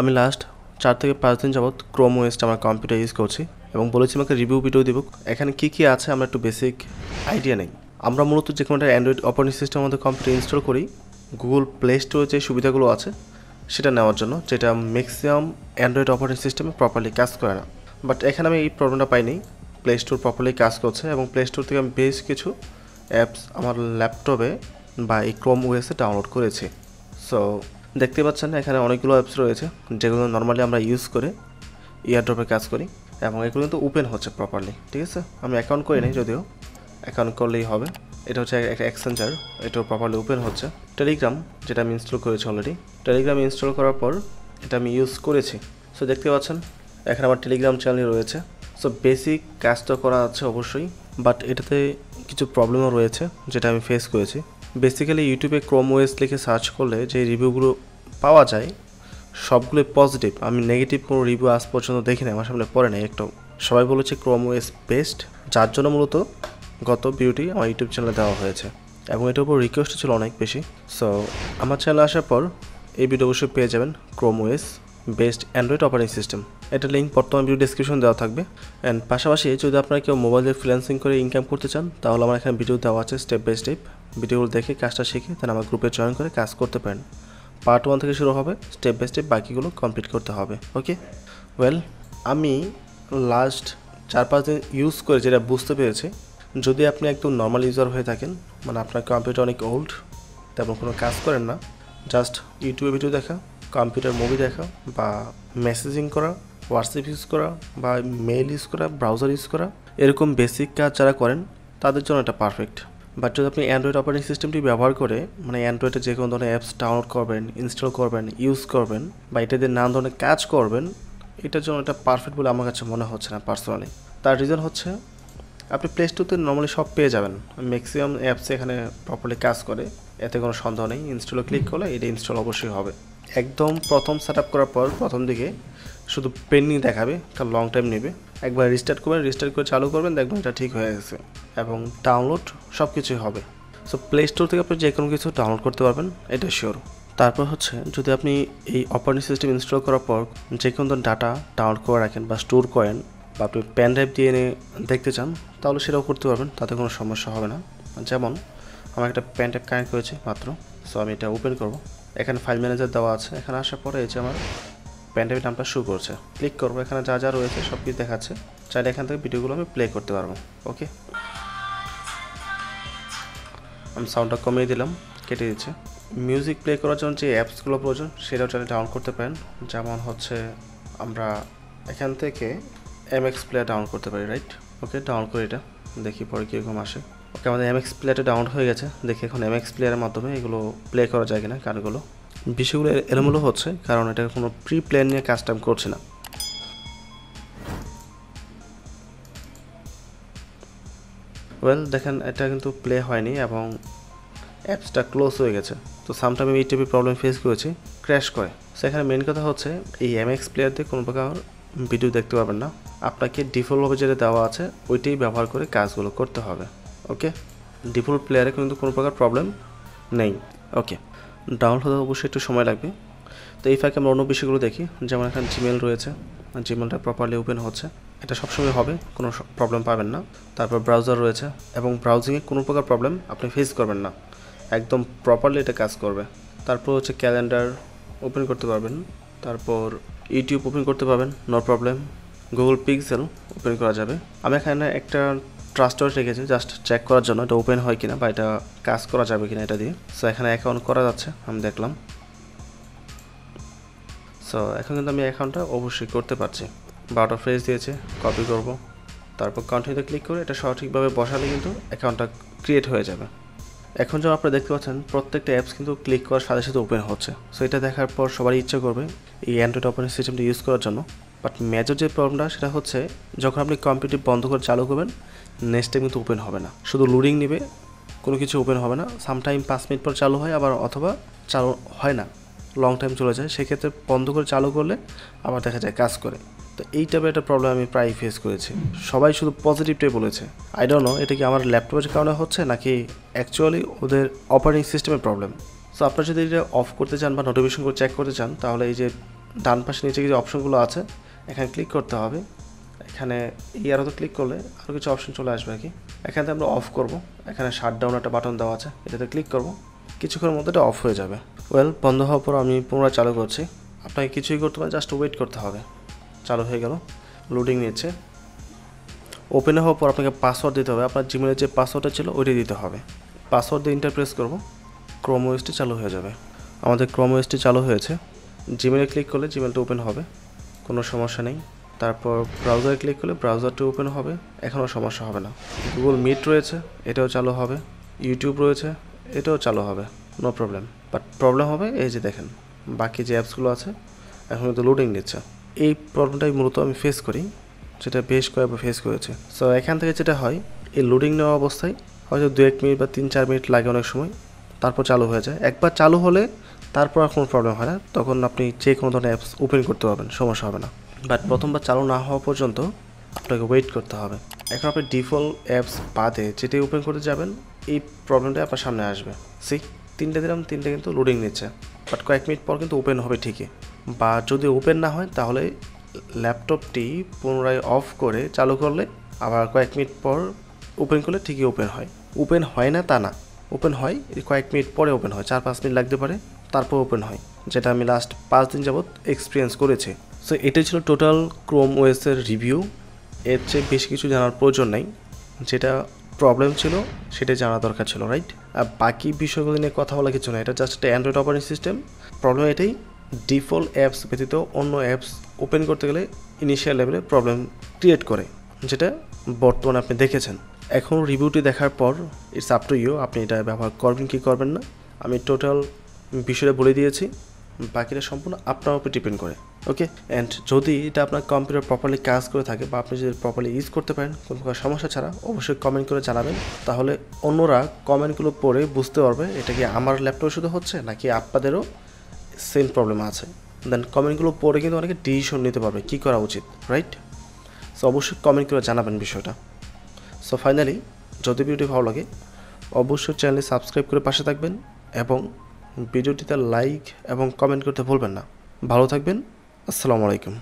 আমি লাস্ট চার থেকে পাঁচ দিন যাবৎ ক্রোম ওয়েস্ট আমার কম্পিউটার ইউজ করছি এবং বলেছি আমাকে রিভিউ ভিডিও দিব এখানে কী কী আছে আমরা একটু বেসিক আইডিয়া নেই। আমরা মূলত যে কোনো একটা অ্যান্ড্রয়েড অপারেটিং সিস্টেম আমাদের কম্পিউটার ইনস্টল করি গুগল প্লে স্টোরে যে সুবিধাগুলো আছে সেটা নেওয়ার জন্য, যেটা ম্যাক্সিমাম অ্যান্ড্রয়েড অপারেটিং সিস্টেমে প্রপারলি কাজ করে না। বাট এখানে আমি এই প্রবলেমটা পাইনি। প্লে স্টোর প্রপারলি কাজ করছে এবং প্লে স্টোর থেকে আমি বেশ কিছু অ্যাপস আমার ল্যাপটপে বা এই ক্রোম ওয়েসে ডাউনলোড করেছি। সো দেখতে পাচ্ছেন এখানে অনেকগুলো অ্যাপস রয়েছে, যেগুলো নর্মালি আমরা ইউজ করে ইয়ারড্রপে কাজ করি, এবং এগুলো কিন্তু ওপেন হচ্ছে প্রপারলি ঠিক আছে? আমি অ্যাকাউন্ট করি নাই যদিও অ্যাকাউন্ট করলেই হবে। এটা হচ্ছে একটা এক্সচেঞ্জার এটাও প্রপারলি ওপেন হচ্ছে। টেলিগ্রাম যেটা আমি ইনস্টল করেছি অলরেডি টেলিগ্রাম ইনস্টল করার পর এটা আমি ইউজ করেছি। সো দেখতে পাচ্ছেন, এখানে আমার টেলিগ্রাম চ্যানেল রয়েছে। সো বেসিক কাজ তো করা আছে অবশ্যই বাট এটাতে কিছু প্রবলেমও রয়েছে, যেটা আমি ফেস করেছি। বেসিক্যালি ইউটিউবে ক্রোম ওয়েস লিখে সার্চ করলে যে রিভিউগুলো পাওয়া যায়, সবগুলোই পজিটিভ আমি নেগেটিভ কোনো রিভিউ আজ পর্যন্ত দেখিনি, আমার সামনে পড়ে নাই। একটু সবাই বলেছে ক্রোম ওয়েস বেস্ট যার জন্য মূলত গত বিউটি আমার ইউটিউব চ্যানেলে দেওয়া হয়েছে। এবং এটার উপর রিকোয়েস্ট ছিল অনেক বেশি। সো আমার চ্যানেলে আসার পর এই ভিডিও অবশ্যই পেয়ে যাবেন Chrome OS best Android operating system এটা লিঙ্ক বর্তমান ভিডিও ডিসক্রিপশন দেওয়া থাকবে। অ্যান্ড পাশাপাশি যদি আপনারা কেউ মোবাইলে ফ্রিল্যান্সিং করে ইনকাম করতে চান, তাহলে আমার এখানে ভিডিও দেওয়া আছে স্টেপ বাই স্টেপ ভিডিওগুলো দেখে কাজটা শিখে তাহলে আমার গ্রুপে জয়েন করে কাজ করতে পারেন। পার্ট ওয়ান থেকে শুরু হবে, স্টেপ বাই স্টেপ বাকিগুলো কমপ্লিট করতে হবে, ওকে? ওয়েল, আমি লাস্ট চার পাঁচ দিন ইউজ করে যেটা বুঝতে পেরেছি, যদি আপনি একদম নর্মাল ইউজার হয়ে থাকেন মানে আপনার কম্পিউটার অনেক ওল্ড, তেমন কোনো কাজ করেন না, জাস্ট ইউটিউবে ভিডিও দেখা, কম্পিউটার মুভি দেখা, বা মেসেজিং করা, হোয়াটসঅ্যাপ ইউজ করা, বা মেইল ইউজ করা, ব্রাউজার ইউজ করা, এরকম বেসিক কাজ যারা করেন, তাদের জন্য এটা পারফেক্ট। বাট যদি আপনি অ্যান্ড্রয়েড অপারেটিং সিস্টেমটি ব্যবহার করে মানে অ্যান্ড্রয়েডে যে কোনো ধরনের অ্যাপস ডাউনলোড করবেন ইনস্টল করবেন ইউজ করবেন, বা এটা দিয়ে নানা ধরনের কাজ করবেন, এটার জন্য এটা পারফেক্ট বলে আমার কাছে মনে হচ্ছে না পার্সোনালি তার রিজন হচ্ছে, আপনি প্লে স্টোরতে নর্মালি সব পেয়ে যাবেন। ম্যাক্সিমাম অ্যাপস এখানে প্রপারলি কাজ করে, এতে কোনো সন্দেহ নেই। ইনস্টলে ক্লিক করলে এটা ইনস্টল অবশ্যই হবে। একদম প্রথম সেট আপ করার পর প্রথম দিকে শুধু পেন্ডিং দেখাবে তার লং টাইম নেবে। একবার রিস্টার্ট করবেন রিস্টার্ট করে চালু করবেন, দেখবেন এটা ঠিক হয়ে গেছে। এবং ডাউনলোড সব কিছুই হবে। সো প্লে স্টোর থেকে আপনি যে কোনো কিছু ডাউনলোড করতে পারবেন এটা শিওর তারপর হচ্ছে, যদি আপনি এই অপারেটিং সিস্টেম ইনস্টল করার পর যে কোনো ধরনের ডাটা ডাউনলোড করে রাখেন বা স্টোর করেন বা আপনি প্যান ড্রাইভ দিয়ে এনে দেখতে চান, তাহলে সেটাও করতে পারবেন, তাতে কোনো সমস্যা হবে না। যেমন, আমার একটা প্যান ড্রাইভ কানেক্ট করেছে মাত্র সো আমি এটা ওপেন করব। এখানে ফাইল ম্যানেজার দেওয়া আছে, এখানে আসার পরে এই যে আমার প্যান ড্রাইভের নামটা শু করছে। ক্লিক করব, এখানে যা যা রয়েছে সব কিছু দেখাচ্ছে। চাইলে এখান থেকে ভিডিওগুলো আমি প্লে করতে পারব ওকে আমি সাউন্ডটা কমিয়ে দিলাম, কেটে দিচ্ছে। মিউজিক প্লে করার জন্য যে অ্যাপসগুলো প্রয়োজন, সেটাও চাইলে ডাউনলোড করতে পারেন। যেমন হচ্ছে আমরা এখান থেকে এম এক্স প্লেয়ার ডাউনলোড করতে পারি রাইট ওকে ডাউনলোড করি এটা। দেখি পরে কীরকম আসে। ওকে আমাদের এম এক্স প্লেয়ারটা ডাউনলোড হয়ে গেছে। দেখি এখন এম এক্স প্লেয়ারের মাধ্যমে এগুলো প্লে করা যায় কিনা গানগুলো। বিষয়গুলো এলোমেলো হচ্ছে, কারণ এটা কোনো প্রি প্ল্যান নিয়ে কাজটা করছি না। ওয়েল দেখেন, এটা কিন্তু প্লে হয়নি এবং অ্যাপসটা ক্লোজ হয়ে গেছে। তো সামটাইম আমি এই টাইপের প্রবলেম ফেস করেছি ক্র্যাশ করে। সেখানে মেন কথা হচ্ছে, এই এমএক্স প্লেয়ার দিয়ে কোনো প্রকার ভিডিও দেখতে পাবেন না। আপনাকে ডিফল্টভাবে যেটা দেওয়া আছে, ওইটাই ব্যবহার করে কাজগুলো করতে হবে। ওকে ডিফল্ট প্লেয়ারে কিন্তু কোনো প্রকার প্রবলেম নেই। ওকে ডাউনলোড হতে অবশ্যই একটু সময় লাগবে। তো এই ফাঁকে আমরা অন্য বিষয়গুলো দেখি। যেমন এখানে জিমেল রয়েছে। জিমেলটা প্রপারলি ওপেন হচ্ছে। এটা সবসময় হবে, কোনো প্রবলেম পাবেন না। তারপর ব্রাউজার রয়েছে এবং ব্রাউজিংয়ে কোনো প্রকার প্রবলেম আপনি ফেস করবেন না। একদম প্রপারলি এটা কাজ করবে। তারপর হচ্ছে ক্যালেন্ডার ওপেন করতে পারবেন। তারপর ইউটিউব ওপেন করতে পারবেন no problem Google pixel open করা যাবে। আমি এখানে একটা ট্রাস্টার রেখেছি জাস্ট চেক করার জন্য এটা ওপেন হয় কিনা বা এটা কাজ করা যাবে কিনা এটা দিয়ে। সো এখানে অ্যাকাউন্ট করা যাচ্ছে, আমি দেখলাম। সো এখন কিন্তু আমি অ্যাকাউন্টটা অবশ্যই করতে পারছি। বারোটা ফ্রেজ দিয়েছে কপি করব। তারপর কন্টিনিউতে ক্লিক করে এটা সঠিকভাবে বসালে কিন্তু অ্যাকাউন্টটা ক্রিয়েট হয়ে যাবে। এখন যেমন আপনারা দেখতে পাচ্ছেন, প্রত্যেকটা অ্যাপস কিন্তু ক্লিক করার সাথে সাথে ওপেন হচ্ছে। সো এটা দেখার পর সবারই ইচ্ছা করবে এই অ্যান্ড্রয়েড অপারেটিং সিস্টেমটা ইউজ করার জন্য। বাট মেজর যে প্রবলেমটা সেটা হচ্ছে যখন আপনি কম্পিউটার বন্ধ করে চালু করবেন নেক্সট টাইম কিন্তু ওপেন হবে না। শুধু লোডিং নেবে, কোনো কিছু ওপেন হবে না। সামটাইম পাঁচ মিনিট পর চালু হয় আবার, অথবা চালু হয় না। লং টাইম চলে যায়, সেক্ষেত্রে বন্ধ করে চালু করলে আবার দেখা যায় কাজ করে। তো এই টাইপের একটা প্রবলেম আমি প্রায় ফেস করেছি। সবাই শুধু পজিটিভটাই বলেছে। আই ডোন্ট নো এটা কি আমার ল্যাপটপের কারণে হচ্ছে, নাকি অ্যাকচুয়ালি ওদের অপারেটিং সিস্টেমের প্রবলেম সো আপনারা যদি এটা অফ করতে চান বা নোটিফিকেশন করে চেক করতে চান, তাহলে এই যে ডান পাশে নিচে কিছু অপশনগুলো আছে, এখানে ক্লিক করতে হবে। এখানে এই আরও ক্লিক করলে আরও কিছু অপশন চলে আসবে আর কি। এখানে আমরা অফ করব। এখানে শাট ডাউন একটা বাটন দেওয়া আছে, এটাতে ক্লিক করব। কিছুক্ষণের মধ্যে এটা অফ হয়ে যাবে। ওয়েল বন্ধ হওয়ার পর আমি পুনরায় চালু করছি। আপনাকে কিছুই করতে পারেন জাস্ট ওয়েট করতে হবে। চালু হয়ে গেল লোডিং নিচ্ছে। ওপেন হওয়ার পর আপনাকে পাসওয়ার্ড দিতে হবে। আপনার জিমেলের যে পাসওয়ার্ডটা ছিল, ওইটাই দিতে হবে। পাসওয়ার্ড দিয়ে ইন্টারপ্রেস করব ক্রোম ওয়েসটি চালু হয়ে যাবে। আমাদের ক্রোম ওয়েসটি চালু হয়েছে। জিমেলে ক্লিক করলে জিমেলটা ওপেন হবে, কোনো সমস্যা নেই। তারপর ব্রাউজারে ক্লিক করলে ব্রাউজারটি ওপেন হবে, এখনও সমস্যা হবে না। গুগল মিট রয়েছে, এটাও চালু হবে। ইউটিউব রয়েছে, এটাও চালু হবে নো প্রবলেম বাট প্রবলেম হবে এই যে দেখেন, বাকি যে অ্যাপসগুলো আছে, এখন কিন্তু লোডিং নিচ্ছে। এই প্রবলেমটাই মূলত আমি ফেস করি, যেটা বেশ কয়েকবার ফেস করেছে। সো এখান থেকে যেটা হয়, এই লোডিং নেওয়া অবস্থায় হয়তো দু এক মিনিট বা তিন চার মিনিট লাগে অনেক সময়, তারপর চালু হয়ে যায়। একবার চালু হলে তারপর আর কোনো প্রবলেম হয় না, তখন আপনি যে কোনো ধরনের অ্যাপস ওপেন করতে পারবেন, সমস্যা হবে না। বাট প্রথমবার চালু না হওয়া পর্যন্ত আপনাকে ওয়েট করতে হবে। এখন আপনি ডিফল্ট অ্যাপস বাদে যেটাই ওপেন করতে যাবেন, এই প্রবলেমটা আপনার সামনে আসবে। সি তিনটে দিলাম, তিনটে কিন্তু লোডিং নিচ্ছে। বাট কয়েক মিনিট পর কিন্তু ওপেন হবে ঠিকই। বা যদি ওপেন না হয়, তাহলে ল্যাপটপটি পুনরায় অফ করে চালু করলে আবার কয়েক মিনিট পর ওপেন করলে ঠিকই ওপেন হয়। ওপেন হয় না, তা না। ওপেন হয়, কয়েক মিনিট পরে ওপেন হয়, চার পাঁচ মিনিট লাগতে পারে, তারপর ওপেন হয়। যেটা আমি লাস্ট পাঁচ দিন যাবৎ এক্সপিরিয়েন্স করেছি। সো এটাই ছিল টোটাল ক্রোম ওয়েসের রিভিউ এর চেয়ে বেশি কিছু জানার প্রয়োজন নেই। যেটা প্রবলেম ছিল, সেটাই জানা দরকার ছিল রাইট আর বাকি বিষয়গুলো নিয়ে কথা বলা কিছু না এটা জাস্ট একটা অ্যান্ড্রয়েড অপারেটিং সিস্টেম প্রবলেম এটাই ডিফল্ট অ্যাপস ব্যতীত অন্য অ্যাপস ওপেন করতে গেলে ইনিশিয়াল লেভেলে প্রবলেম ক্রিয়েট করে, যেটা বর্তমানে আপনি দেখেছেন। এখন রিভিউটি দেখার পর ইটস আপ টু ইউ আপনি এটা ব্যবহার করবেন কি করবেন না। আমি টোটাল বিষয়টা বলে দিয়েছি, বাকিটা সম্পূর্ণ আপনার উপর ডিপেন্ড করে। ওকে অ্যান্ড যদি এটা আপনার কম্পিউটার প্রপারলি কাজ করে থাকে বা আপনি যদি প্রপারলি ইউজ করতে পারেন, কোনো প্রকার সমস্যা ছাড়া অবশ্যই কমেন্ট করে জানাবেন। তাহলে অন্যরা কমেন্টগুলো পড়ে বুঝতে পারবে এটা কি আমার ল্যাপটপে শুধু হচ্ছে নাকি আপনাদেরও সেম প্রবলেম আছে। দেন কমেন্টগুলো পড়ে কিন্তু অনেকে ডিসিশন নিতে পারবে কী করা উচিত রাইট সো অবশ্যই কমেন্ট করে জানাবেন বিষয়টা। সো ফাইনালি যদি ভিডিওটি ভালো লাগে, অবশ্যই চ্যানেলটি সাবস্ক্রাইব করে পাশে থাকবেন এবং ভিডিওটিতে লাইক এবং কমেন্ট করতে ভুলবেন না। ভালো থাকবেন। আসসালামু আলাইকুম